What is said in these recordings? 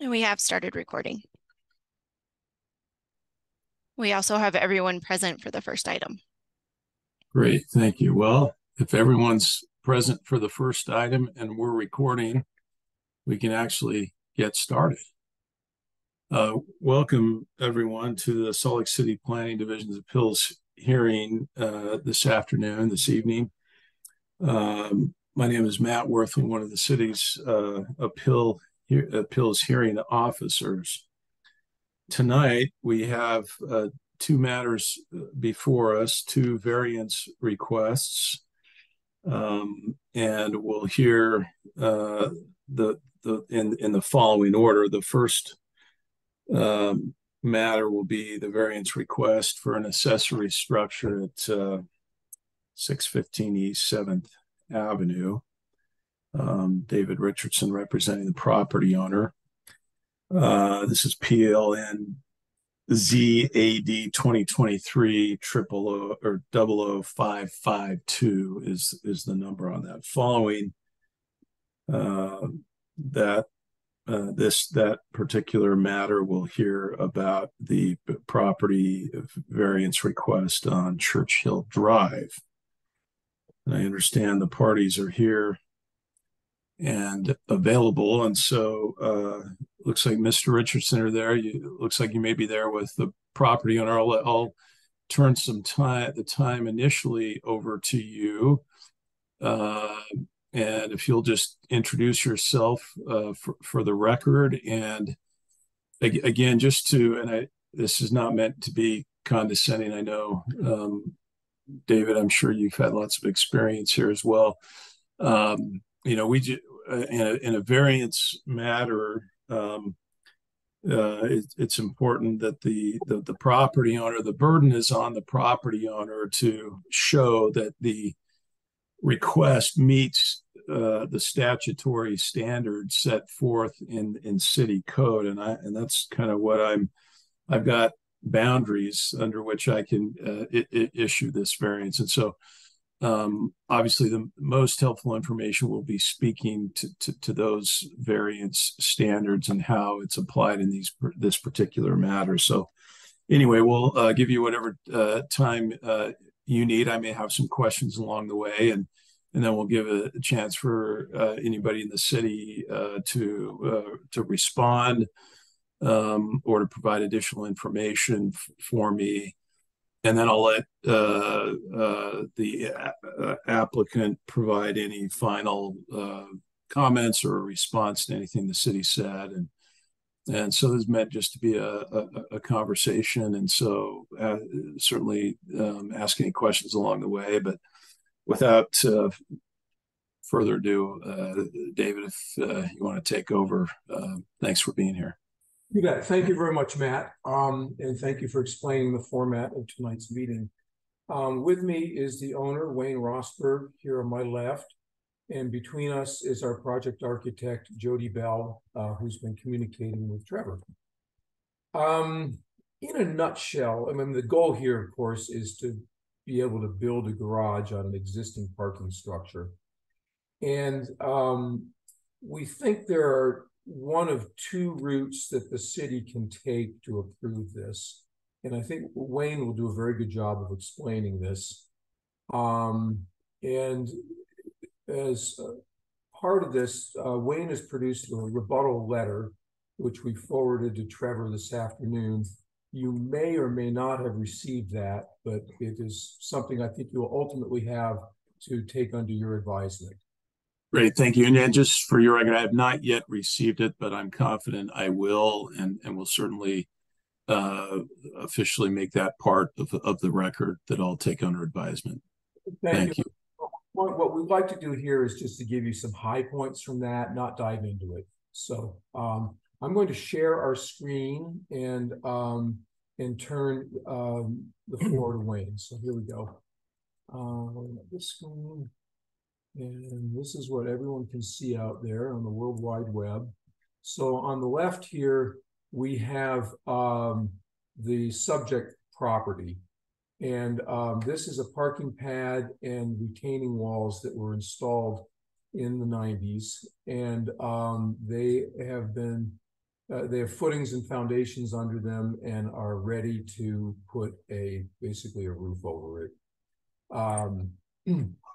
And we have started recording. We also have everyone present for the first item. Great, thank you. Well, if everyone's present for the first item and we're recording, we can actually get started. Uh, welcome everyone to the Salt Lake City Planning Division's appeals hearing uh, this afternoon, this evening. Um, my name is Matt Worth, I'm one of the city's uh, appeal appeals hearing officers. Tonight, we have uh, two matters before us, two variance requests, um, and we'll hear uh, the the in in the following order. The first um, matter will be the variance request for an accessory structure at uh, 615 East 7th Avenue. Um, David Richardson representing the property owner. Uh, this is PLN ZAD 2023 triple or double O five five two is is the number on that. Following uh, that uh, this that particular matter, we'll hear about the property variance request on Churchill Drive. And I understand the parties are here and available. And so uh, looks like Mr. Richardson are there. You looks like you may be there with the property owner. I'll, I'll turn some time the time initially over to you. Uh, and if you'll just introduce yourself uh, for, for the record and again just to and i this is not meant to be condescending i know um, David, I'm sure you've had lots of experience here as well. Um, you know, we uh, in, a, in a variance matter, um, uh, it, it's important that the, the the property owner, the burden is on the property owner to show that the request meets uh, the statutory standards set forth in in city code, and I and that's kind of what I'm. I've got boundaries under which I can uh, issue this variance. And so, um, obviously, the most helpful information will be speaking to, to, to, those variance standards and how it's applied in these this particular matter. So, anyway, we'll uh, give you whatever uh, time uh, you need. I may have some questions along the way, and and then we'll give a, chance for uh, anybody in the city uh, to to respond um, or to provide additional information f- for me. And then I'll let uh, uh, the a- applicant provide any final uh, comments or response to anything the city said. And and so this meant just to be a, a, a conversation. And so uh, certainly um, ask any questions along the way. But without uh, further ado, uh, David, if you want to take over, thanks for being here. You bet. Thank you very much, Matt. Um, and thank you for explaining the format of tonight's meeting. Um, with me is the owner, Wayne Rosberg, here on my left. And between us is our project architect, Jody Bell, uh, who's been communicating with Trevor. Um, in a nutshell, I mean, the goal here, of course, is to be able to build a garage on an existing parking structure. And um, we think there are one of two routes that the city can take to approve this. And I think Wayne will do a very good job of explaining this. Um, and as part of this, uh, Wayne has produced a rebuttal letter, which we forwarded to Trevor this afternoon. You may or may not have received that, but it is something I think you will ultimately have to take under your advisement. Great, thank you. And, just for your record, I have not yet received it, but I'm confident I will, and and will certainly uh, officially make that part of of the record that I'll take under advisement. Thank, you. What we'd like to do here is just to give you some high points from that, not dive into it. So um, I'm going to share our screen and um, and turn um, the floor to Wayne. So here we go. Uh, this screen. And this is what everyone can see out there on the World Wide Web. So on the left here, we have um, the subject property. And um, this is a parking pad and retaining walls that were installed in the nineties, and um, they have been uh, they have footings and foundations under them and are ready to put a basically a roof over it.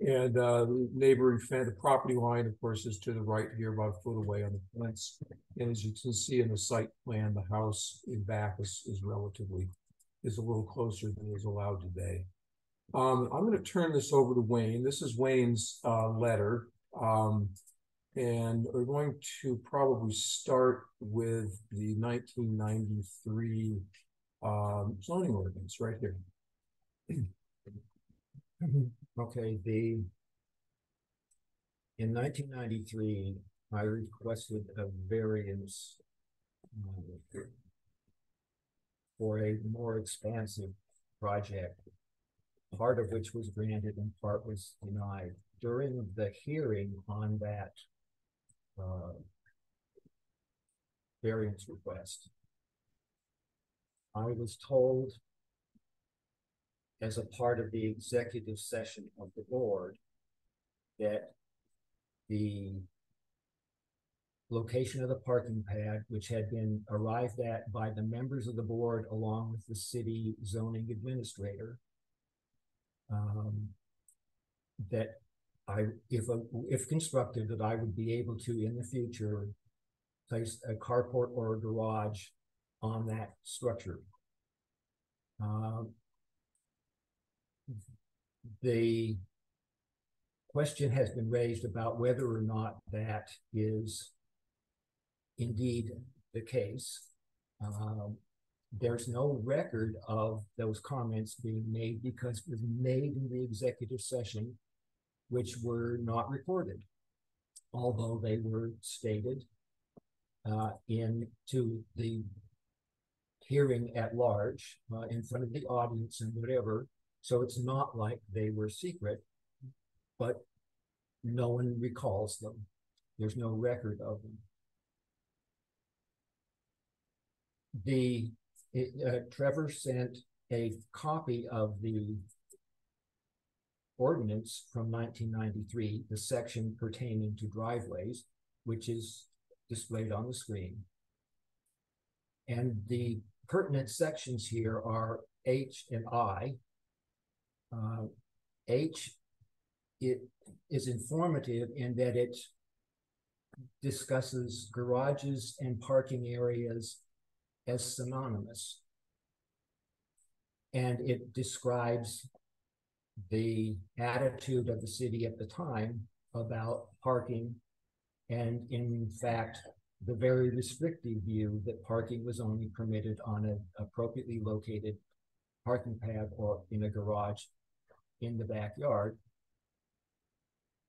And uh, the neighboring fence, the property line, of course, is to the right here, about a foot away on the fence. And as you can see in the site plan, the house in back is is relatively is a little closer than is allowed today. Um, I'm going to turn this over to Wayne. This is Wayne's uh, letter. Um, and we're going to probably start with the 1993 um, zoning ordinance right here. Okay, the. In nineteen ninety-three, I requested a variance. uh, For a more expansive project. Part of which was granted and part was denied. During the hearing on that. uh, Variance request. I was told as a part of the executive session of the board that the location of the parking pad, which had been arrived at by the members of the board along with the city zoning administrator, um, that I, if, a- if constructed, that I would be able to, in the future, place a carport or a garage on that structure. Um, the question has been raised about whether or not that is indeed the case. Um, there's no record of those comments being made because it was made in the executive session, which were not recorded, although they were stated uh, in to the hearing at large uh, in front of the audience and whatever. So it's not like they were secret, but no one recalls them. There's no record of them. The it, uh, Trevor sent a copy of the ordinance from 1993, the section pertaining to driveways, which is displayed on the screen. And the pertinent sections here are H and I. Uh, H it is informative in that it discusses garages and parking areas as synonymous. And it describes the attitude of the city at the time about parking. And in fact, the very restrictive view that parking was only permitted on an appropriately located parking pad or in a garage in the backyard.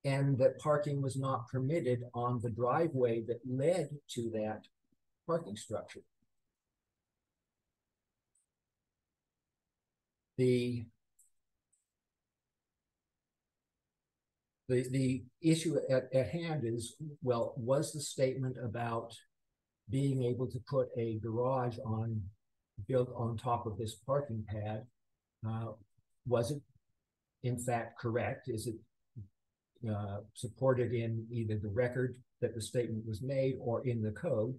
And that parking was not permitted on the driveway that led to that parking structure. The the the issue at, at hand is well was the statement about being able to put a garage on built on top of this parking pad uh, was it in fact correct? Is it uh, supported in either the record that the statement was made or in the code?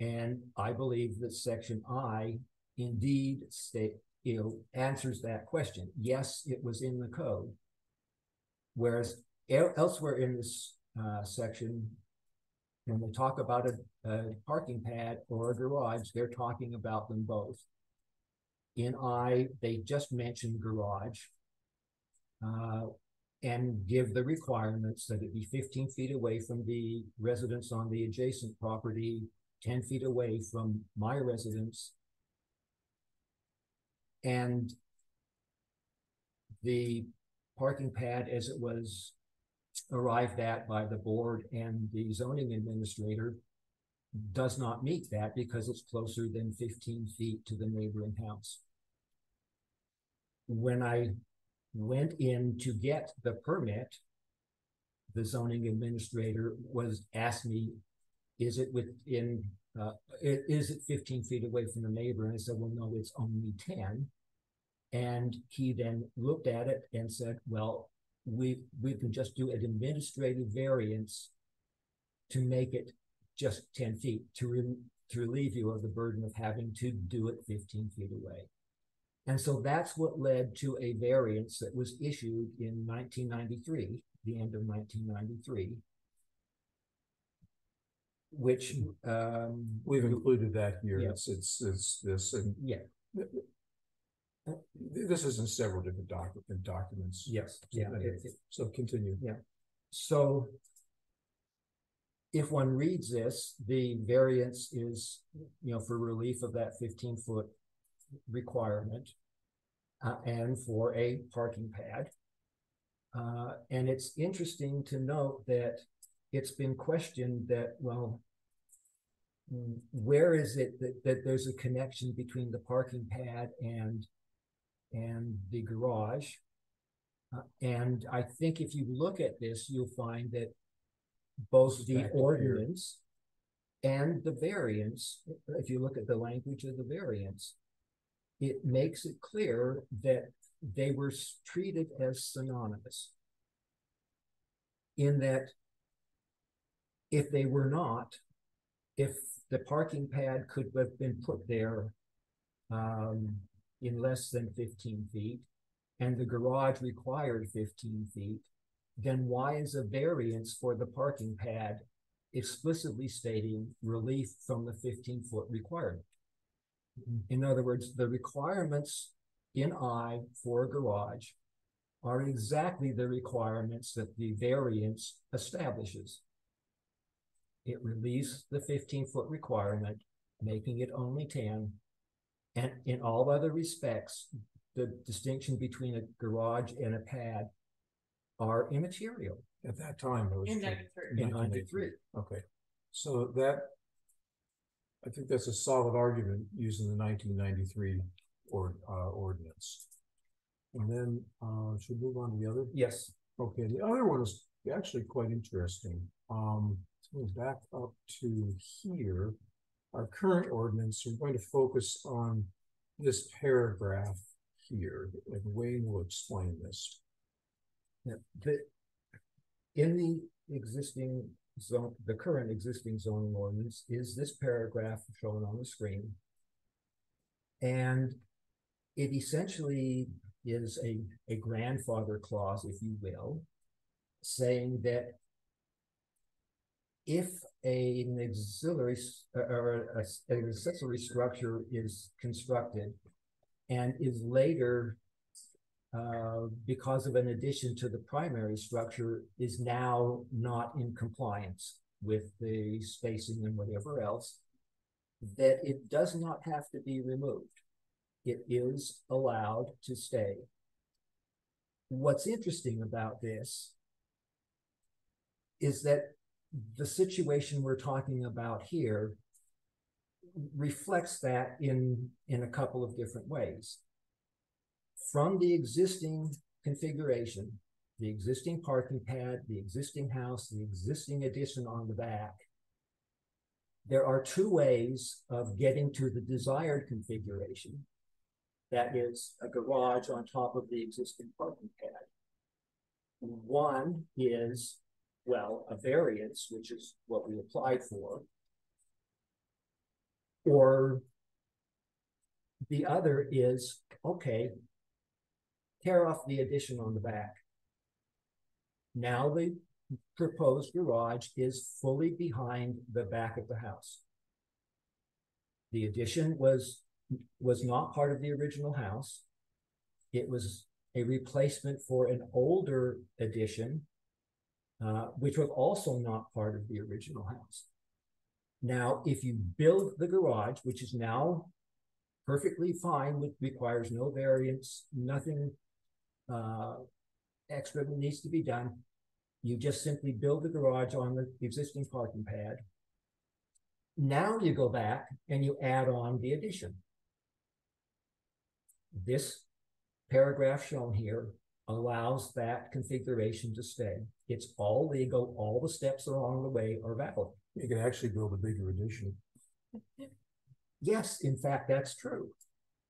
And i believe that section i indeed state you know answers that question. Yes it was in the code. Whereas elsewhere in this uh, section, when they talk about a, a, parking pad or a garage, they're talking about them both. In I, they just mention garage uh, and give the requirements that it be 15 feet away from the residence on the adjacent property, 10 feet away from my residence. And the parking pad as it was arrived at by the board and the zoning administrator does not meet that because it's closer than 15 feet to the neighboring house. When I went in to get the permit, the zoning administrator was asked me, is it within, uh, is it 15 feet away from the neighbor? And I said, well, no, it's only 10. And he then looked at it and said, well, we, we can just do an administrative variance to make it just ten feet, to re- to relieve you of the burden of having to do it fifteen feet away. And so that's what led to a variance that was issued in nineteen ninety-three, the end of nineteen ninety-three. Which, um. We've included that here. Yeah. It's, it's, it's this, and Yeah, this is in several different document, documents. yes, yeah. it- it- So continue. Yeah. So if one reads this, the variance is, you know, for relief of that fifteen foot requirement uh, and for a parking pad. Uh, and it's interesting to note that it's been questioned that, well, where is it that, that there's a connection between the parking pad and and the garage? Uh, and I think if you look at this, you'll find that both the Back to here. ordinance and the variance, if you look at the language of the variance, it makes it clear that they were treated as synonymous. In that if they were not, if the parking pad could have been put there um, in less than fifteen feet, and the garage required fifteen feet, then why is a variance for the parking pad explicitly stating relief from the fifteen foot requirement? Mm-hmm. In other words, the requirements in I for a garage are exactly the requirements that the variance establishes. It relieves the fifteen foot requirement, making it only ten. And in all other respects, the distinction between a garage and a pad are immaterial At that time, it was. In ninety-three. in ninety-three. Okay, so that, I think that's a solid argument using the nineteen ninety-three or, uh, ordinance. And then, uh, should we move on to the other? Yes, Okay, the other one is actually quite interesting. Um, so back up to here. Our current ordinance, we're going to focus on this paragraph here, and Wayne will explain this. Yeah, the, in the existing zone, the current existing zoning ordinance is this paragraph shown on the screen. And it essentially is a, a grandfather clause, if you will, saying that if a- an auxiliary, or- a an accessory structure is constructed and is later uh, because of an addition to the primary structure is now not in compliance with the spacing and whatever else, that it does not have to be removed. It is allowed to stay. What's interesting about this is that the situation we're talking about here reflects that in, in a couple of different ways from the existing configuration, the existing parking pad, the existing house, the existing addition on the back, there are two ways of getting to the desired configuration. That is a garage on top of the existing parking pad. One is, well, a variance, which is what we applied for. Or the other is, okay, tear off the addition on the back. Now the proposed garage is fully behind the back of the house. The addition was, was not part of the original house. It was a replacement for an older addition, uh, which was also not part of the original house. Now, if you build the garage, which is now perfectly fine, which requires no variance, nothing uh, extra that needs to be done. You just simply build the garage on the existing parking pad. Now you go back and you add on the addition. This paragraph shown here allows that configuration to stay. It's all legal, all the steps along the way are valid. You can actually build a bigger addition. Yes, in fact, that's true.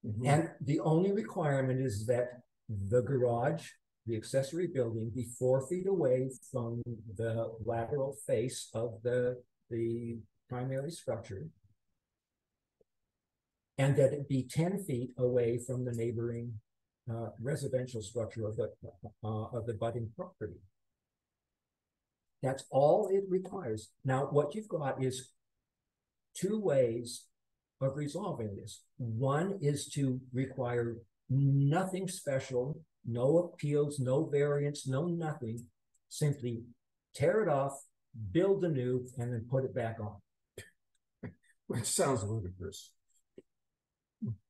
Mhm. And the only requirement is that the garage the accessory building be four feet away from the lateral face of the, the primary structure. And that it be ten feet away from the neighboring uh, residential structure of the, uh, of the budding property. That's all it requires. Now, what you've got is two ways of resolving this. One is to require nothing special, no appeals, no variance, no nothing. Simply tear it off, build anew, and then put it back on. Which sounds ludicrous.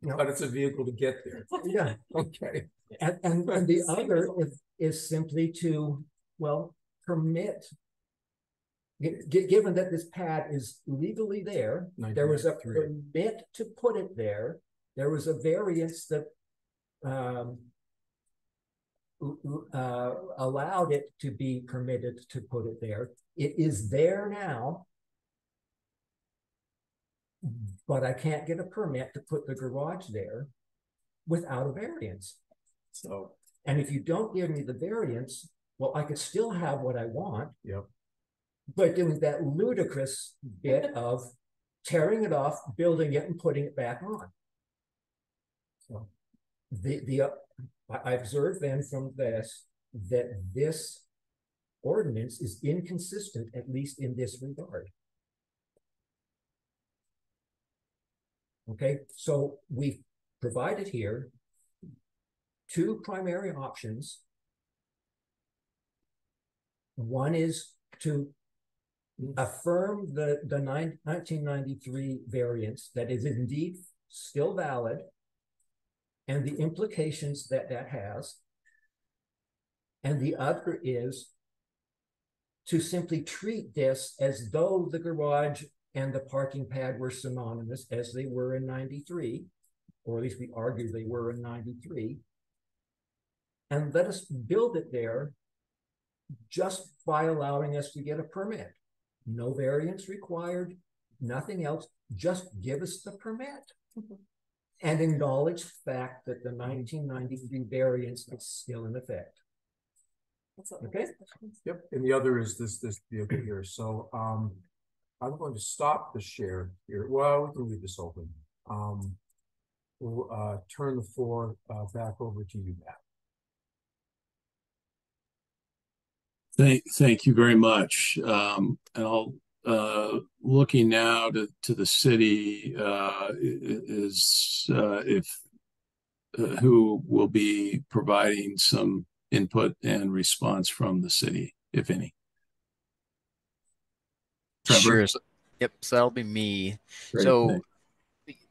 No. But it's a vehicle to get there. Yeah. Okay. And, and, and the other is, is simply to, well, permit. gi- gi- given that this pad is legally there, there was a 1993. permit to put it there, there was a variance that. Um. Uh, allowed it to be permitted to put it there. It is there now. But I can't get a permit to put the garage there without a variance. So, And if you don't give me the variance, well, I could still have what I want. Yep. But doing that ludicrous bit of tearing it off, building it and putting it back on. So the, the, uh, I, observed then from this, that this ordinance is inconsistent, at least in this regard. Okay, so we've provided here two primary options. One is to affirm the, the nine, nineteen ninety-three variance that is indeed still valid and the implications that that has. And the other is to simply treat this as though the garage and the parking pad were synonymous as they were in ninety-three, or at least we argue they were in ninety-three. And let us build it there just by allowing us to get a permit. No variance required, nothing else, just give us the permit. Mm-hmm. And acknowledge the fact that the nineteen ninety-three variance is still in effect. Okay. yep, and the other is this, this vehicle here, so, um. I'm going to stop the share here, well, we can leave this open, um. We'll, uh, turn the floor, uh, back over to you, Matt. Thank, thank you very much. Um, and I'll, uh, looking now to, to the city, uh, is, uh, if, uh, who will be providing some input and response from the city, if any. Trevor? Sure. Yep. So that'll be me. Great, so,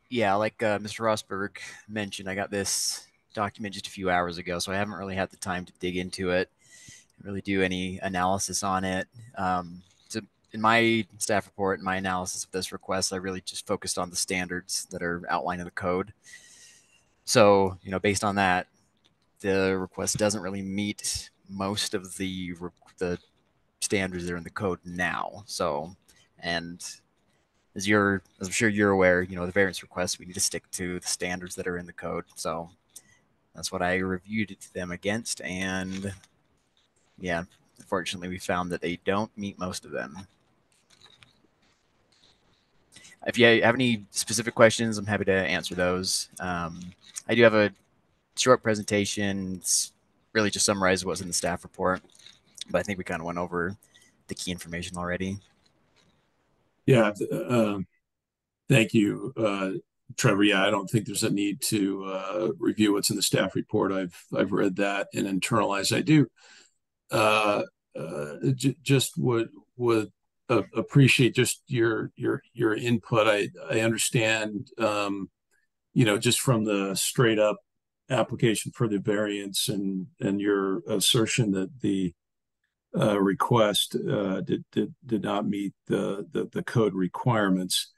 yeah, like uh, Mr. Rosberg mentioned, I got this document just a few hours ago, so I haven't really had the time to dig into it, really do any analysis on it. Um, in my staff report, and my analysis of this request, I really just focused on the standards that are outlined in the code. So, you know, based on that, the request doesn't really meet most of the the standards that are in the code now. So, and as you're, as I'm sure you're aware, you know, the variance requests, we need to stick to the standards that are in the code. So that's what I reviewed them against. And yeah, unfortunately, we found that they don't meet most of them. If you have any specific questions, I'm happy to answer those. Um, I do have a short presentation. It's really just summarizes what's in the staff report, but I think we kind of went over the key information already. Yeah, um, thank you, uh, Trevor. Yeah, I don't think there's a need to uh, review what's in the staff report. I've I've read that and internalized. I do. Uh, uh, just would would uh, appreciate just your your your input. I I understand. Um, you know, just from the straight up application for the variance and and your assertion that the uh, request uh, did, did did not meet the the, the code requirements.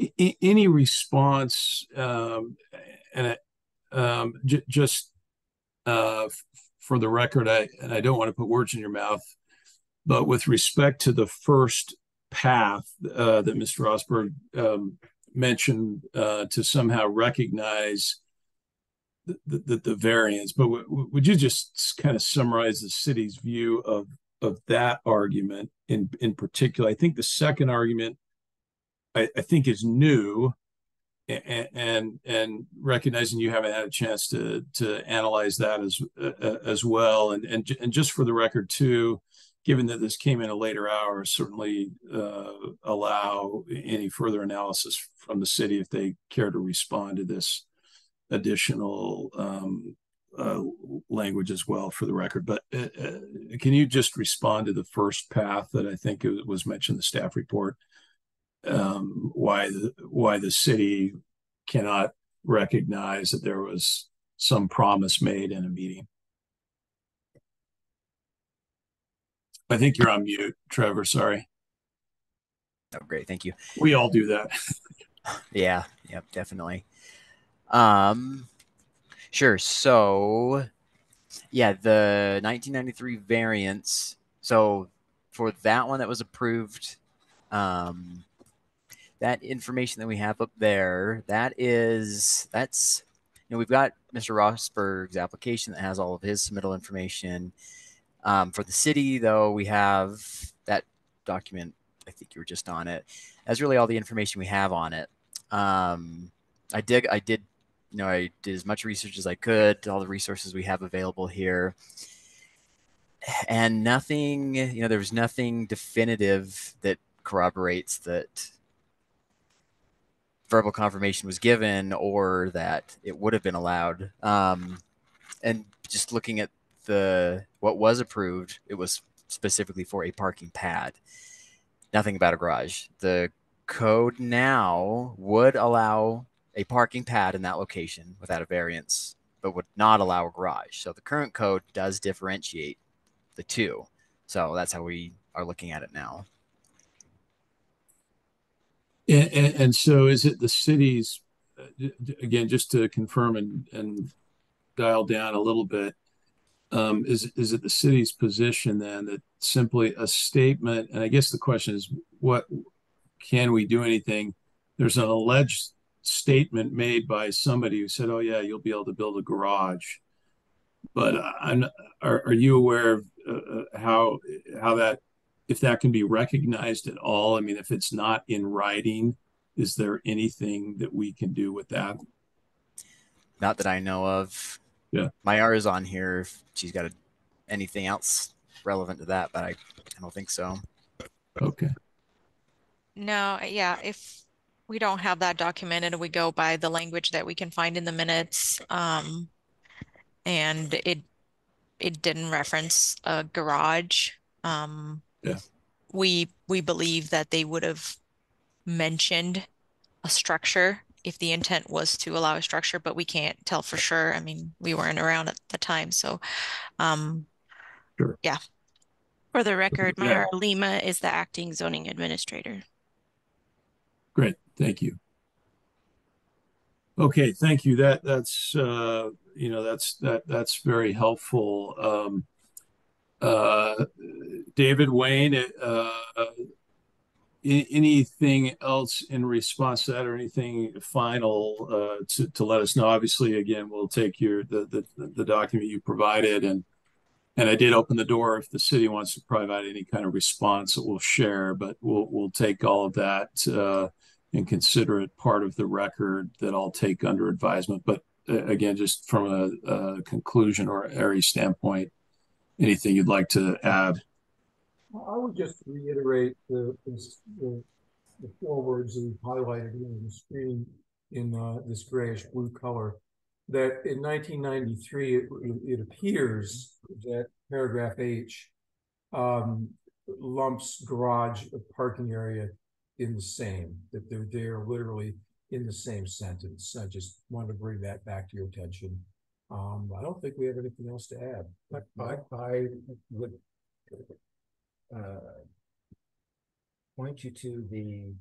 I- any response, um, and um, j- just uh, f- for the record, I and I don't want to put words in your mouth, but with respect to the first path uh, that Mr. Rosberg um, mentioned uh, to somehow recognize the, the, the variance, but w- would you just kind of summarize the city's view of, of that argument in, in particular? I think the second argument I, I think is new and, and, and recognizing you haven't had a chance to, to analyze that as, uh, as well. And, and, and just for the record too, given that this came in a later hour, certainly uh, allow any further analysis from the city if they care to respond to this additional um, uh, language as well for the record. But uh, uh, can you just respond to the first path that I think was mentioned in the staff report? Um, why the why the city cannot recognize that there was some promise made in a meeting? I think you're on mute, Trevor. Sorry. Oh, great. Thank you. We all do that. Yeah. Yep. Definitely. Um, sure. So, yeah, the 1993 variance. So, for that one that was approved, um, that information that we have up there, that is that's you know we've got Mr. Rosberg's application that has all of his submittal information. Um, for the city, though, we have that document. I think you were just on it. That's really all the information we have on it. Um, I did. I did. You know, I did as much research as I could. All the resources we have available here, and nothing. You know, there was nothing definitive that corroborates that verbal confirmation was given or that it would have been allowed. Um, and just looking at the what was approved, it was specifically for a parking pad. Nothing about a garage. The code now would allow a parking pad in that location without a variance, but would not allow a garage. So the current code does differentiate the two. So that's how we are looking at it now. And, and, and so is it the city's, uh, again, just to confirm and, and dial down a little bit, um, is, is it the city's position then that simply a statement, and I guess the question is, what, can we do anything? There's an alleged statement made by somebody who said, oh yeah, you'll be able to build a garage. But I'm, are, are you aware of uh, how, how that if that can be recognized at all. I mean, if it's not in writing, is there anything that we can do with that? Not that I know of. Yeah. Mayara is on here if she's got a, anything else relevant to that, but I, I don't think so. Okay. No, yeah, if we don't have that documented, we go by the language that we can find in the minutes. Um, and it it didn't reference a garage. Um, Yeah. we we believe that they would have mentioned a structure if the intent was to allow a structure, but we can't tell for sure. I mean, we weren't around at the time, so um, Sure. yeah. For the record, Yeah. Mayara Lima is the acting zoning administrator. Great. Thank you. Okay, thank you. That that's uh, you know that's that that's very helpful. Um, uh, David Wayne, uh, a- anything else in response to that, or anything final uh, to to let us know? Obviously, again, we'll take your the the the document you provided, and and I did open the door if the city wants to provide any kind of response that we'll share, but we'll we'll take all of that. Uh, and consider it part of the record that I'll take under advisement. But uh, again, just from a, a conclusion or area standpoint, anything you'd like to add? I would just reiterate the, this- the, the four words that we highlighted in the screen in, uh, this grayish blue color. That in nineteen ninety-three, it, it appears that paragraph H, um, lumps garage parking area in the same, that they're, they're literally in the same sentence. I just wanted to bring that back to your attention. Um, I don't think we have anything else to add. I, I would uh, point you to the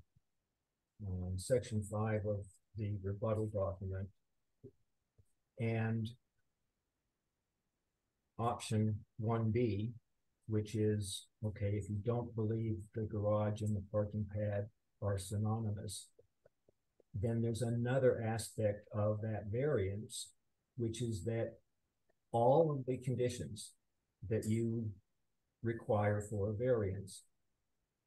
um, section five of the rebuttal document. And option one B, which is, okay, if you don't believe the garage and the parking pad are synonymous, then there's another aspect of that variance which is that all of the conditions that you require for a variance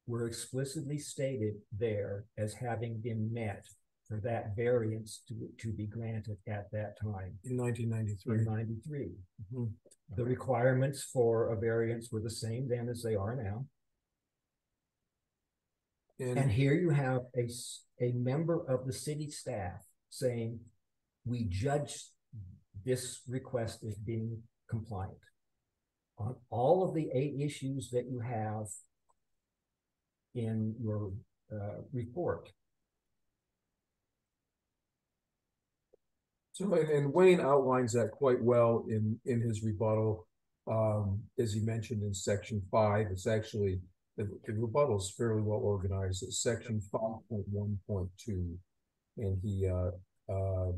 were explicitly stated there as having been met for that variance to, to be granted at that time In nineteen ninety-three. in ninety-three. Mhm. The requirements for a variance were the same then as they are now. And And, here you have a, a member of the city staff saying, we judge this request as being compliant. On all of the eight issues that you have in your, uh, report. so, and- and Wayne outlines that quite well in, in his rebuttal. Um, as he mentioned in section five, it's actually, the, the rebuttal is fairly well organized. It's section five point one point two. And he, uh, uh,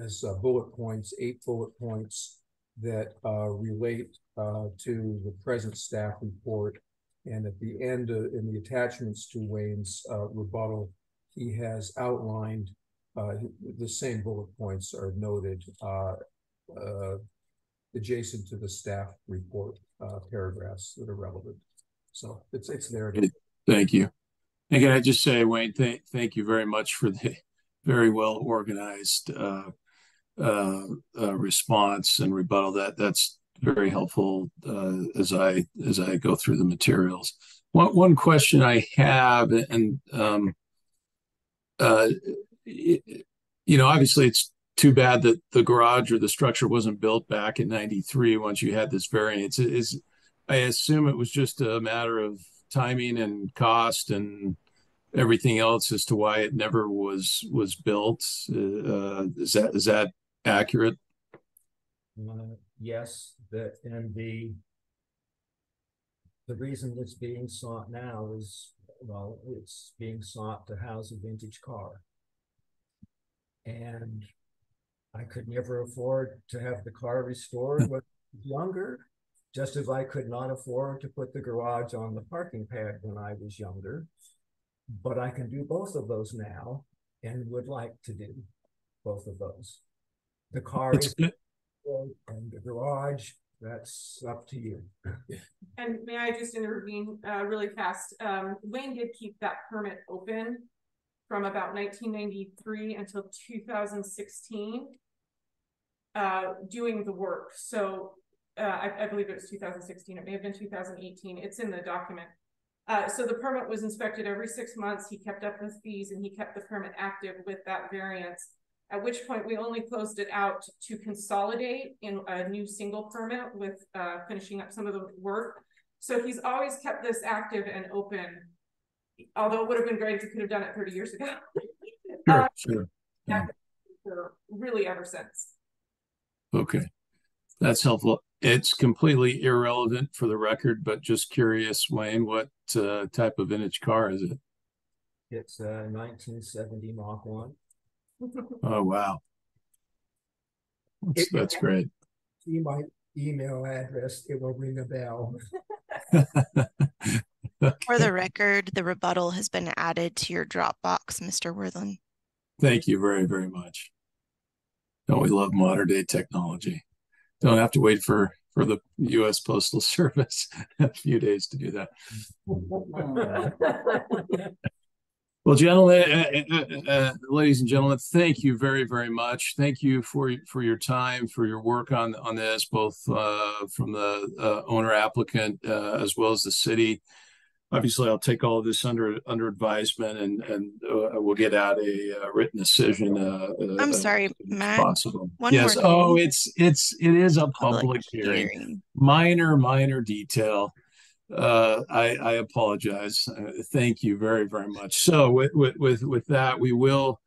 has uh, bullet points, eight bullet points that, uh, relate, uh, to the present staff report. And at the end, uh, in the attachments to Wayne's, uh, rebuttal, he has outlined, uh, the same bullet points are noted, adjacent to the staff report, paragraphs that are relevant. So it's, it's there. Thank you. And can I just say, Wayne, thank, thank you very much for the very well organized uh, response and rebuttal. That that's very helpful uh, as I as I go through the materials. One one question I have, and um, uh, it- you know, obviously it's too bad that the garage or the structure wasn't built back in '93 once you had this variance. Is I assume it was just a matter of timing and cost and everything else as to why it never was was built. Uh, is that is that accurate? Uh, yes, that, and the. The reason it's being sought now is, well, it's being sought to house a vintage car. And I could never afford to have the car restored when younger. Just as I could not afford to put the garage on the parking pad when I was younger. But I can do both of those now and would like to do both of those. The car It's is good. and the garage, that's up to you. And may I just intervene uh really fast? Um Wayne did keep that permit open from about nineteen ninety-three until two thousand sixteen. Uh, doing the work, so uh I I believe it was two thousand sixteen, it may have been two thousand eighteen, it's in the document. Uh, so the permit was inspected every six months, he kept up with fees and he kept the permit active with that variance. At which point we only closed it out to consolidate in a new single permit with uh finishing up some of the work. So he's always kept this active and open. Although it would have been great if he could have done it thirty years ago. Sure, Uh, sure. for Really ever since. Okay, that's helpful. It's completely irrelevant for the record, but just curious, Wayne, what uh, type of vintage car is it? It's a nineteen seventy Mach one. Oh, wow. That's, It- that's great. See my email address, it will ring a bell. For the record, the rebuttal has been added to your Dropbox, Mr. Wirthlin. Thank you very, very much. Don't we love modern day technology? Don't have to wait for for the U.S. Postal Service a few days to do that. Well, gentlemen, uh, uh, uh, ladies and gentlemen, thank you very, very much. Thank you for for your time, for your work on on this, both uh, from the uh, owner applicant uh, as well as the city. Obviously, I'll take all of this under under advisement, and and uh, we'll get out a uh, written decision. Uh, uh, I'm sorry, Matt. Possible. one yes. Oh, it's it's it is a Public public hearing hearing. minor, minor detail. Uh, I, I apologize. Uh, thank you very, very much. So with, with, with, with that, we will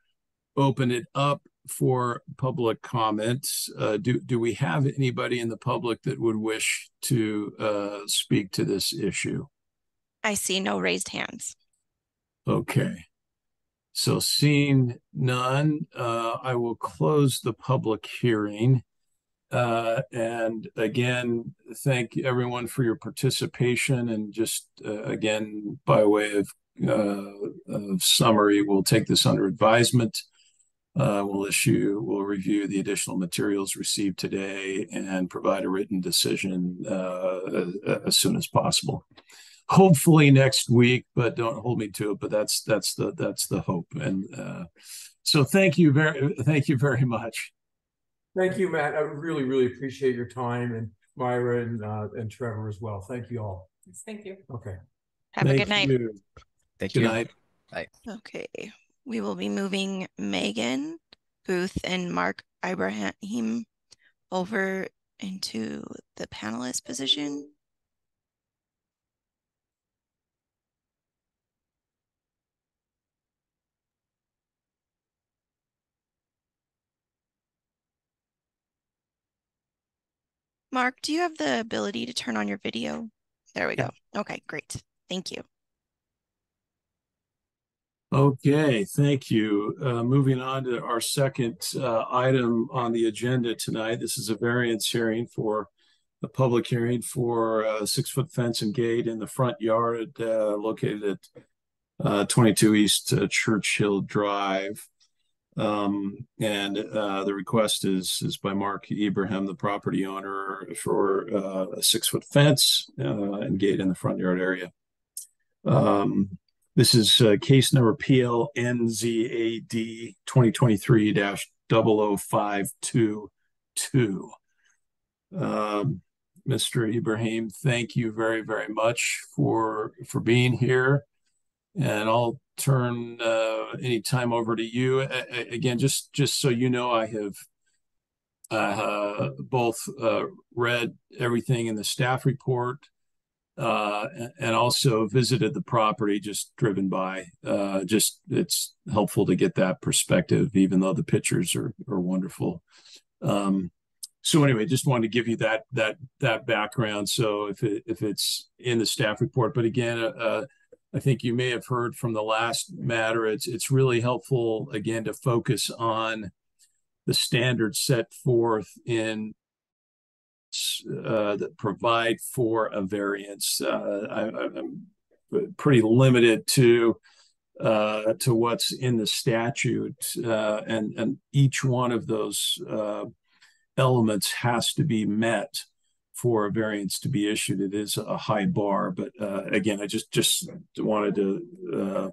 open it up for public comments. Uh, do, do we have anybody in the public that would wish to, uh, speak to this issue? I see no raised hands. Okay. So seeing none, uh, I will close the public hearing. Uh, and again, thank everyone for your participation and just, uh, again, by way of, uh, of summary, we'll take this under advisement. uh, we'll issue, we'll review the additional materials received today and provide a written decision uh, as soon as possible. Hopefully next week, but don't hold me to it. But that's that's the that's the hope. And so thank you very thank you very much. Thank you, Matt. I really really appreciate your time and Mayara and uh, and Trevor as well. Thank you all. Thank you. Okay. Have Thank a good night. Thank you. Thank Good you. night. Okay, we will be moving Megan Booth and Mark Ibrahim over into the panelist position. Mark, do you have the ability to turn on your video? There we Yeah. go. Okay, great. Thank you. Okay, thank you. Uh, moving on to our second uh, item on the agenda tonight. This is a variance hearing for a public hearing for a six-foot fence and gate in the front yard uh, located at uh, 22 East uh, Churchill Drive. Um, and uh, the request is is by Mark Ibrahim, the property owner, for uh, a six-foot fence uh, and gate in the front yard area. Um, this is uh, case number PLNZAD 2023-00522. Um, Mr. Ibrahim, thank you very, very much for for being here. And I'll turn uh, any time over to you. Again, just just so you know, I have uh, both uh, read everything in the staff report uh, and also visited the property, just driven by. Uh, just it's helpful to get that perspective, even though the pictures are are wonderful. Um, so anyway, just wanted to give you that that that background. So if it if it's in the staff report, but again, uh, uh, I think you may have heard from the last matter. It's it's really helpful again to focus on the standards set forth in uh, that provide for a variance. Uh, I, I'm pretty limited to uh, to what's in the statute, uh, and and each one of those uh, elements has to be met for a variance to be issued. It is a high bar, but uh, again, I just just wanted to uh,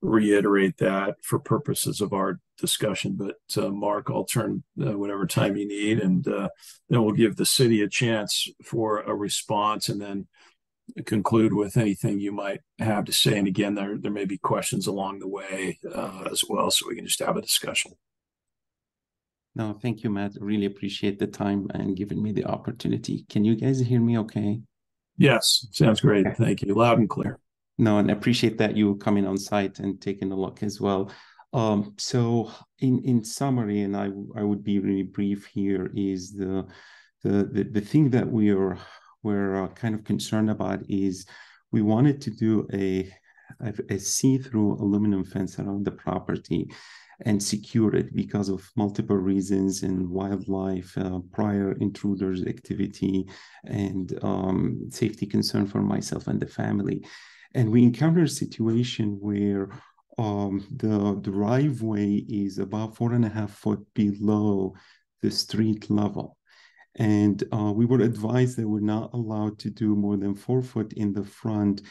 reiterate that for purposes of our discussion. But uh, Mark, I'll turn uh, whatever time you need, and uh, then we'll give the city a chance for a response, and then conclude with anything you might have to say. And again, there there may be questions along the way uh, as well, so we can just have a discussion. No, thank you, Matt. Really appreciate the time and giving me the opportunity. Can you guys hear me okay? Yes, sounds great. Thank you. Loud and clear. No, and I appreciate that you coming on site and taking a look as well. Um, so in in summary, and I I would be really brief here, is the the the, the thing that we are we're uh, kind of concerned about is we wanted to do a a, a see-through aluminum fence around the property and secure it because of multiple reasons and wildlife, uh, prior intruders activity, and um, safety concern for myself and the family. And we encounter a situation where um, the driveway is about four and a half foot below the street level. And uh, we were advised that we're not allowed to do more than four foot in the front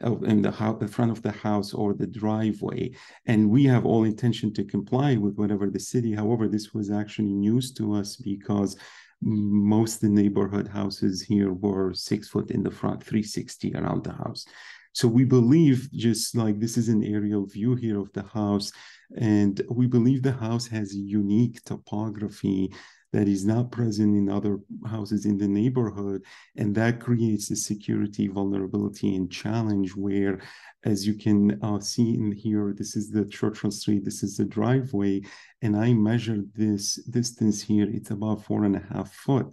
in the, the front of the house or the driveway. And we have all intention to comply with whatever the city. However, this was actually news to us because most the neighborhood houses here were six foot in the front, 360 around the house. So we believe just like this is an aerial view here of the house, and we believe the house has unique topography that is not present in other houses in the neighborhood. And that creates a security vulnerability and challenge where, as you can uh, see in here, this is the Churchill Street, this is the driveway. And I measured this distance here, it's about four and a half foot.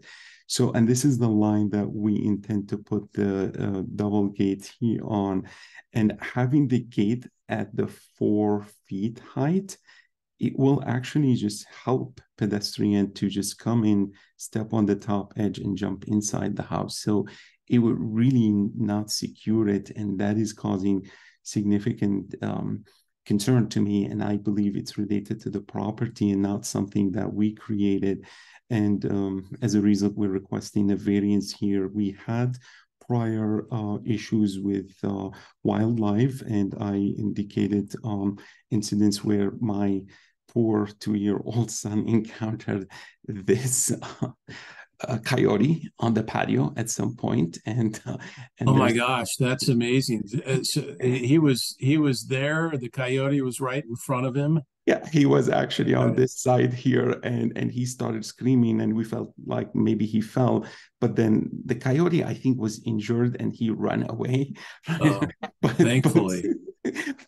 So, and this is the line that we intend to put the uh, double gate here on. And having the gate at the four feet height, it will actually just help pedestrian to just come in, step on the top edge and jump inside the house. So it would really not secure it. And that is causing significant um, concern to me, and I believe it's related to the property and not something that we created. And um, as a result, we're requesting a variance here. We had prior uh, issues with uh, wildlife, and I indicated um, incidents where my poor two-year-old son encountered this uh, uh, coyote on the patio at some point, and, uh, and Oh my gosh, that's amazing. Uh, so he was he was there. The coyote was right in front of him. Yeah, he was actually on this side here, and and he started screaming, and we felt like maybe he fell, but then the coyote, I think, was injured, and he ran away. Oh, but, thankfully. but,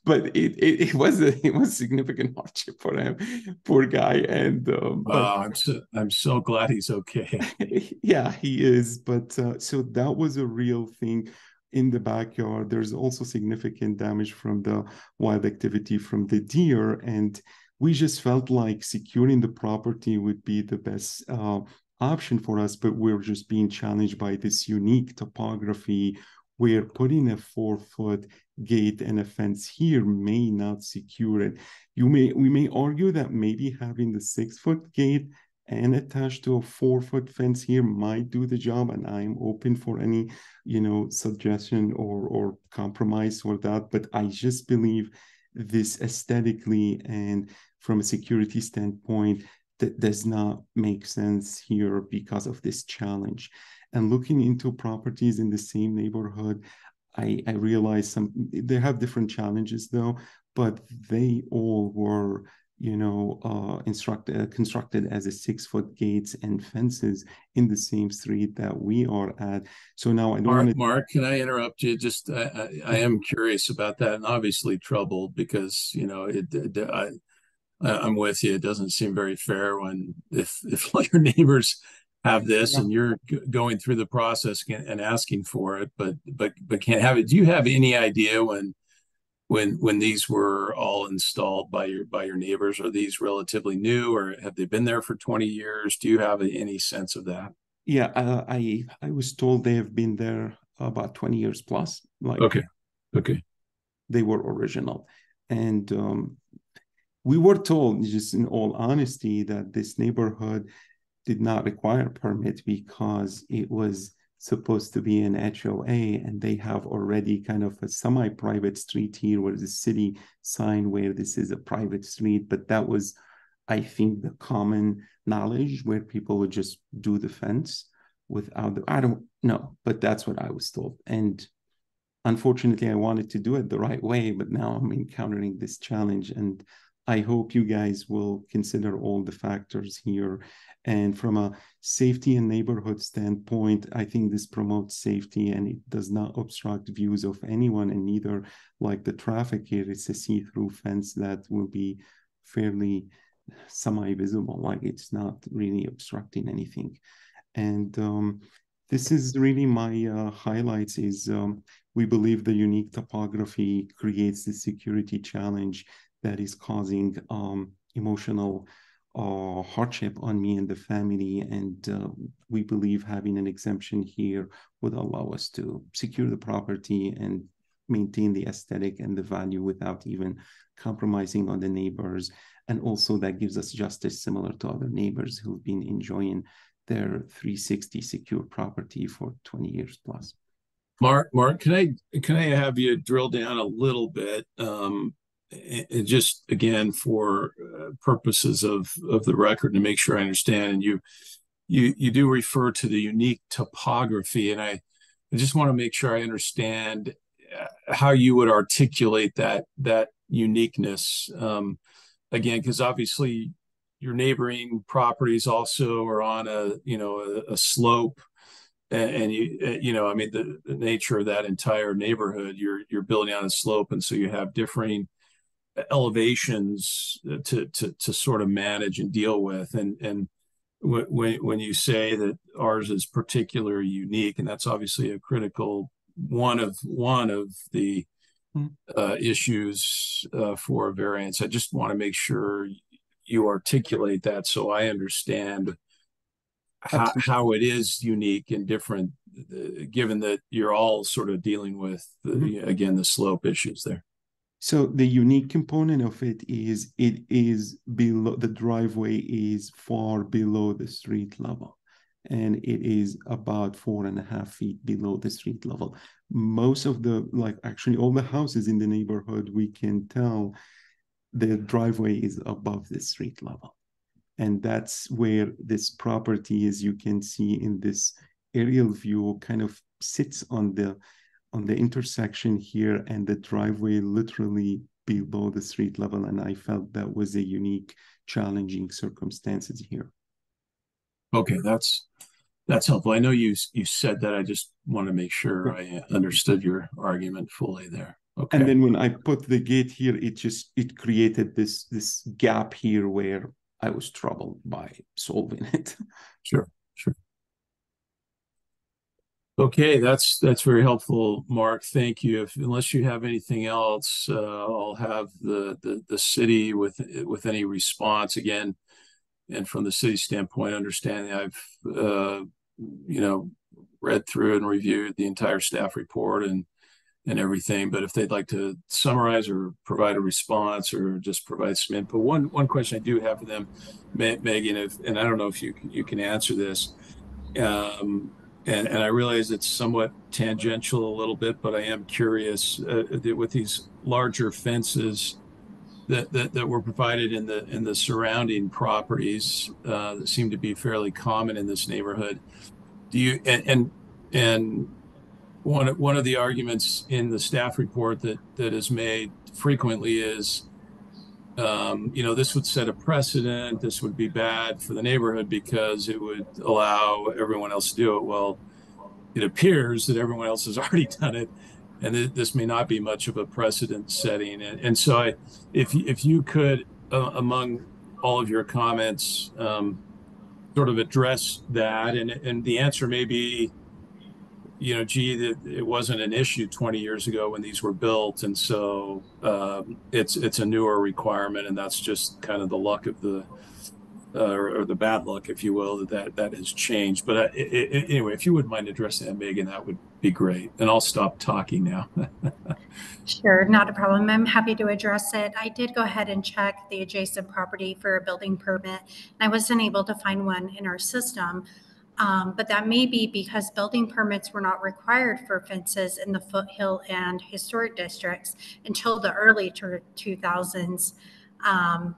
but it, it it was a it was significant hardship for him, poor guy, and um, but- Oh, I'm so I'm so glad he's okay. yeah, he is. But uh, so that was a real thing in the backyard. There's also significant damage from the wild activity from the deer. And we just felt like securing the property would be the best uh, option for us. But we're just being challenged by this unique topography we're putting a four foot gate and a fence here may not secure it. You may we may argue that maybe having the six foot gate and attached to a four foot fence here might do the job and i'm open for any you know suggestion or or compromise or that but i just believe this aesthetically and from a security standpoint that does not make sense here because of this challenge and looking into properties in the same neighborhood i i realize some they have different challenges though but they all were you know, uh, instructed, uh, constructed as a six foot gates and fences in the same street that we are at. So now I don't want Mark, to. Mark, can I interrupt you? Just I, I, I am curious about that, and obviously troubled because you know it. it I, I- I'm with you. It doesn't seem very fair when if if all your neighbors have this Yeah. and you're g- going through the process and and asking for it, but but but can't have it. Do you have any idea when when when these were all installed by your by your neighbors? Are these relatively new, or have they been there for 20 years? Do you have any sense of that? Yeah, uh, I I was told they have been there about 20 years plus. Like Okay, okay. they were original. And um, we were told, just in all honesty, that this neighborhood did not require a permit because it was supposed to be an HOA and they have already kind of a semi-private street here where the city sign where this is a private street. But that was, I think, the common knowledge where people would just do the fence without the, I don't know, but that's what I was told. And unfortunately i wanted to do it the right way but now i'm encountering this challenge and i hope you guys will consider all the factors here. And from a safety and neighborhood standpoint i think this promotes safety and it does not obstruct views of anyone and neither like the traffic here. It's a see-through fence that will be fairly semi-visible like it's not really obstructing anything. And um, this is really my uh, highlights is um, we believe the unique topography creates the security challenge that is causing um, emotional uh, hardship on me and the family. And uh, we believe having an exemption here would allow us to secure the property and maintain the aesthetic and the value without even compromising on the neighbors. And also that gives us justice similar to other neighbors who've been enjoying their 360 secure property for 20 years plus. Mark, Mark, can I can I have you drill down a little bit? Um, and, just again for uh, purposes of of the record to make sure I understand. And you you you do refer to the unique topography, and I I just want to make sure I understand uh, how you would articulate that that uniqueness. Um, again, because obviously your neighboring properties also are on a you know a, a slope and, and you uh, you know i mean the, the nature of that entire neighborhood you're you're building on a slope and so you have differing elevations to to to sort of manage and deal with. And and when when you say that ours is particularly unique and that's obviously a critical one of one of the uh, issues uh, for variance i just want to make sure you articulate that so i understand how, how it is unique and different uh, given that you're all sort of dealing with the, Mhm. again the slope issues there So the unique component of it is it is below the driveway is far below the street level. And it is about four and a half feet below the street level. Most of the like actually all the houses in the neighborhood, we can tell the driveway is above the street level. And that's where this property, as you can see in this aerial view, kind of sits on the on the intersection here and the driveway literally below the street level. And I felt that was a unique, challenging circumstances here. Okay, that's that's helpful. I know you you said that. I just want to make sure I understood your argument fully there. Okay. And then when I put the gate here, it just it created this this gap here where I was troubled by solving it. Sure, sure. Okay, that's that's very helpful, Mark. Thank you. If unless you have anything else, uh, I'll have the, the the city with with any response again. And from the city standpoint, understanding I've uh, you know read through and reviewed the entire staff report and and everything. But if they'd like to summarize or provide a response or just provide some input, one one question I do have for them, Megan, if and I don't know if you you can answer this. Um, and, and I realize it's somewhat tangential a little bit, but I am curious uh, with these larger fences that, that, that were provided in the in the surrounding properties uh, that seem to be fairly common in this neighborhood. Do you and and, and one one of the arguments in the staff report that that is made frequently is um, you know, this would set a precedent. This would be bad for the neighborhood because it would allow everyone else to do it. Well, it appears that everyone else has already done it, and th- this may not be much of a precedent setting. And, and so, I, if if you could, uh, among all of your comments, um, sort of address that, and and the answer may be you know, gee, that it wasn't an issue 20 years ago when these were built, and so um, it's it's a newer requirement, and that's just kind of the luck of the uh, or, or, the bad luck, if you will, that that, that has changed. But uh, it, it, anyway, if you wouldn't mind addressing that, Megan, that would be great. And I'll stop talking now. sure, not a problem. I'm happy to address it. I did go ahead and check the adjacent property for a building permit, and I wasn't able to find one in our system. Um, but that may be because building permits were not required for fences in the foothill and historic districts until the early 2000s. Um,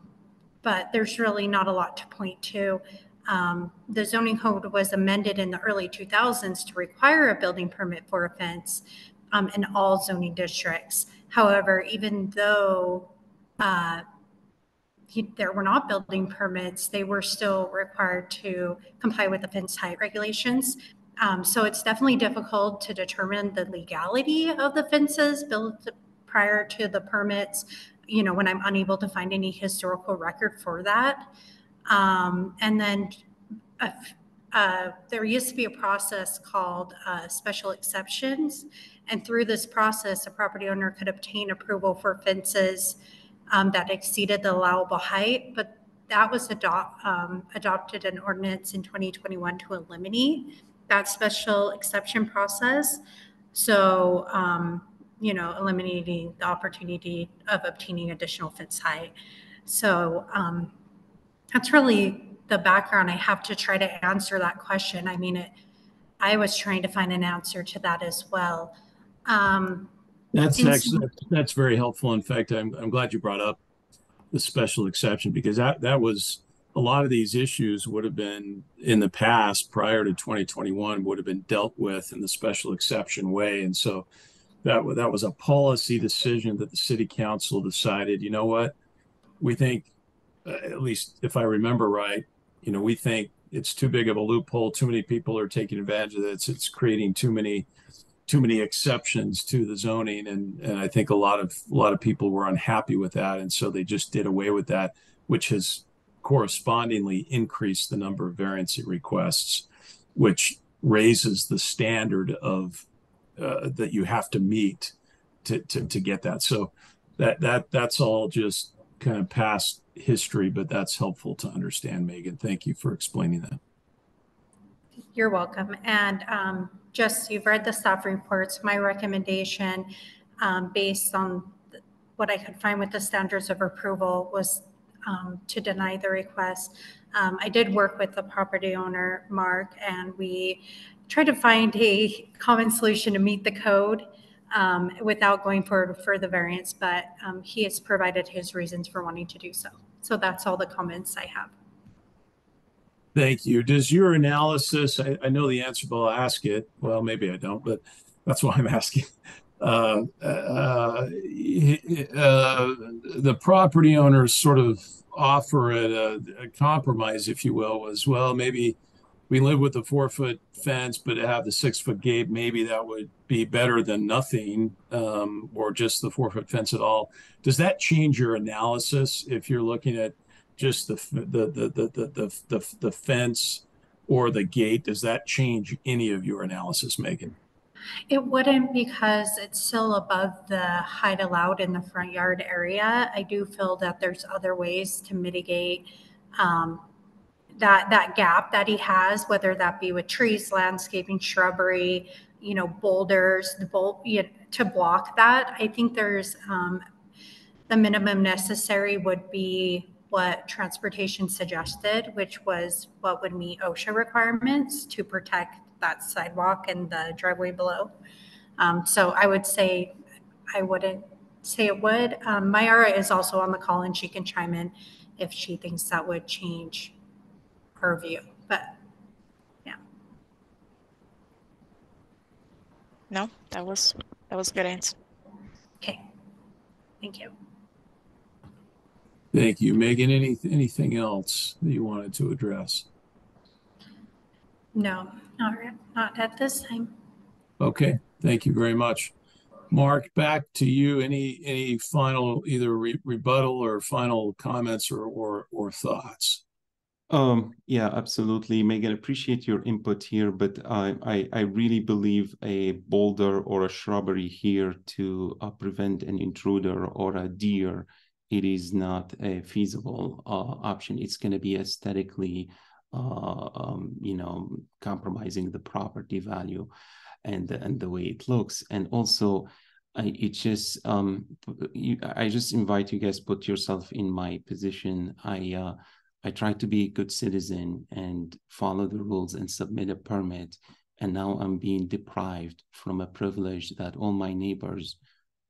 but there's really not a lot to point to. Um, the zoning code was amended in the early 2000s to require a building permit for a fence um, in all zoning districts. However, even though uh, he, there were not building permits, they were still required to comply with the fence height regulations. Um, so it's definitely difficult to determine the legality of the fences built prior to the permits, you know, when I'm unable to find any historical record for that. Um, and then uh, uh, there used to be a process called uh, special exceptions. And through this process, a property owner could obtain approval for fences um, that exceeded the allowable height, but that was um, adopted an ordinance in 2021 to eliminate that special exception process. So, um, you know, eliminating the opportunity of obtaining additional fence height. So um, that's really the background I have to try to answer that question. I mean, it, I was trying to find an answer to that as well. Um, that's actually that's very helpful. In fact, I'm I'm glad you brought up the special exception because that that was a lot of these issues would have been in the past prior to 2021 would have been dealt with in the special exception way. And so that that was a policy decision that the city council decided you know what? We think uh, at least if i remember right you know we think it's too big of a loophole. Too many people are taking advantage of it it's, it's creating too many too many exceptions to the zoning and and I think a lot of a lot of people were unhappy with that and so they just did away with that which has correspondingly increased the number of variance requests which raises the standard of uh, that you have to meet to, to to get that. So that that that's all just kind of past history but that's helpful to understand Megan. Thank you for explaining that you're welcome and um just, you've read the staff reports, my recommendation, um, based on what I could find with the standards of approval was um, to deny the request. Um, I did work with the property owner, Mark, and we tried to find a common solution to meet the code um, without going for, for the variance, but um, he has provided his reasons for wanting to do so. So that's all the comments I have. Thank you. Does your analysis, I, I know the answer, but I'll ask it. Well, maybe I don't, but that's why I'm asking. Uh, uh, uh, the property owners sort of offer a, a compromise, if you will, was, well, maybe we live with the four foot fence, but have the six foot gate, maybe that would be better than nothing, um, or just the four foot fence at all. Does that change your analysis if you're looking at just the, the, the, the, the, the, the, fence or the gate? Does that change any of your analysis, Megan? It wouldn't because it's still above the height allowed in the front yard area. I do feel that there's other ways to mitigate um, that, that gap that he has, whether that be with trees, landscaping, shrubbery, you know, boulders, the bol, you know, to block that. I think there's, um, the minimum necessary would be what transportation suggested, which was what would meet OSHA requirements to protect that sidewalk and the driveway below. Um, so I would say, I wouldn't say it would. Um, Mayara is also on the call and she can chime in if she thinks that would change her view, but yeah. No, that was, that was a good answer. okay. Thank you. Thank you. Megan, any, anything else that you wanted to address? No, not, not at this time. Okay, thank you very much. Mark, back to you. Any, any final either re- rebuttal or final comments or, or, or thoughts? Um, yeah, absolutely. Megan, appreciate your input here, but I, I, I really believe a boulder or a shrubbery here to uh, prevent an intruder or a deer, it is not a feasible uh, option. It's going to be aesthetically, uh, um, you know, compromising the property value and and the way it looks, and also. I, it just um you, I just invite you guys put yourself in my position. I uh I tried to be a good citizen and follow the rules and submit a permit. And now I'm being deprived from a privilege that all my neighbors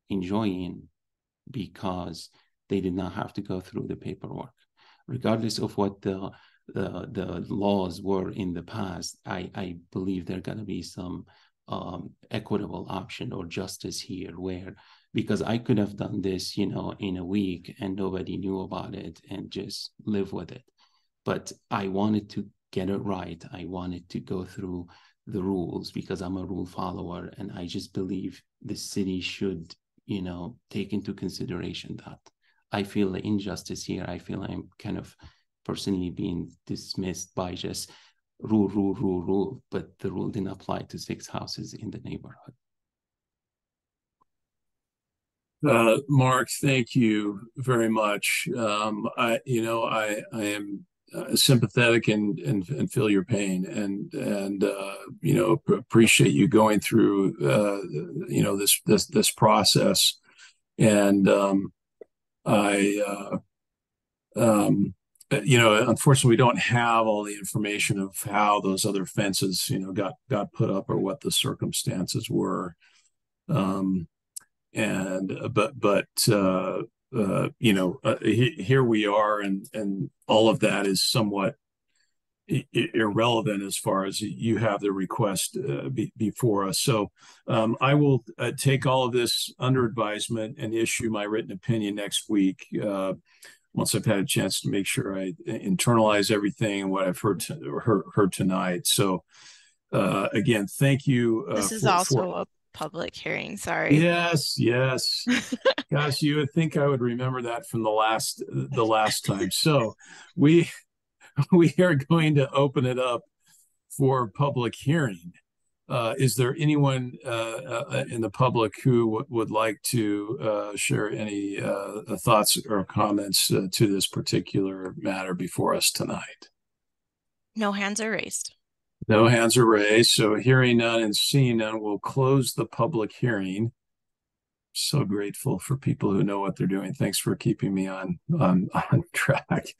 enjoying because they did not have to go through the paperwork. Regardless of what the the, the laws were in the past, I, I believe there to be some um, equitable option or justice here where because I could have done this, you know, in a week and nobody knew about it and just live with it. But I wanted to get it right. I wanted to go through the rules because I'm a rule follower and I just believe the city should, you know, take into consideration that. I feel the injustice here. I feel I'm kind of personally being dismissed by just rule, rule, rule, rule, but the rule didn't apply to six houses in the neighborhood. Uh, Mark, thank you very much. Um, I, you know, I, I am uh, sympathetic and, and, and feel your pain and, and, uh, you know, appreciate you going through, uh, you know, this, this, this process. And, um, I, uh, um, you know, unfortunately, we don't have all the information of how those other fences, you know, got got put up or what the circumstances were. Um, and uh, but but uh, uh, you know, uh, he, here we are, and and all of that is somewhat irrelevant as far as you have the request uh, be, before us. So um, I will uh, take all of this under advisement and issue my written opinion next week. Uh, once I've had a chance to make sure I internalize everything and what I've heard to, heard, heard tonight. So uh, again, thank you. Uh, This is for- also for- a public hearing, sorry. Yes, yes. Gosh, you would think I would remember that from the last the last time. So we we are going to open it up for public hearing. Uh, is there anyone uh, uh, in the public who would like to uh, share any uh, thoughts or comments uh, to this particular matter before us tonight? No hands are raised. No hands are raised. So hearing none and seeing none, we'll close the public hearing. so grateful for people who know what they're doing. Thanks for keeping me on on on track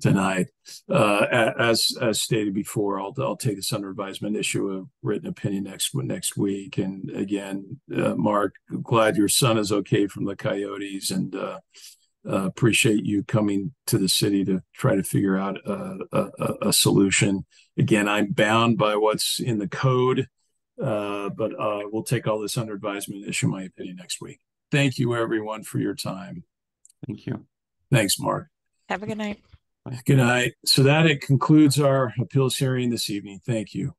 tonight. Uh, as as stated before, I'll I'll take this under advisement, issue a written opinion next next week. And again, uh, Mark, glad your son is okay from the coyotes, and uh, uh, appreciate you coming to the city to try to figure out a, a, a- a solution. Again, I'm bound by what's in the code, uh, but uh, we'll take all this under advisement and issue my opinion next week. Thank you, everyone, for your time. Thank you. Thanks, Mark. Have a good night. Good night. So that it concludes our appeals hearing this evening. Thank you.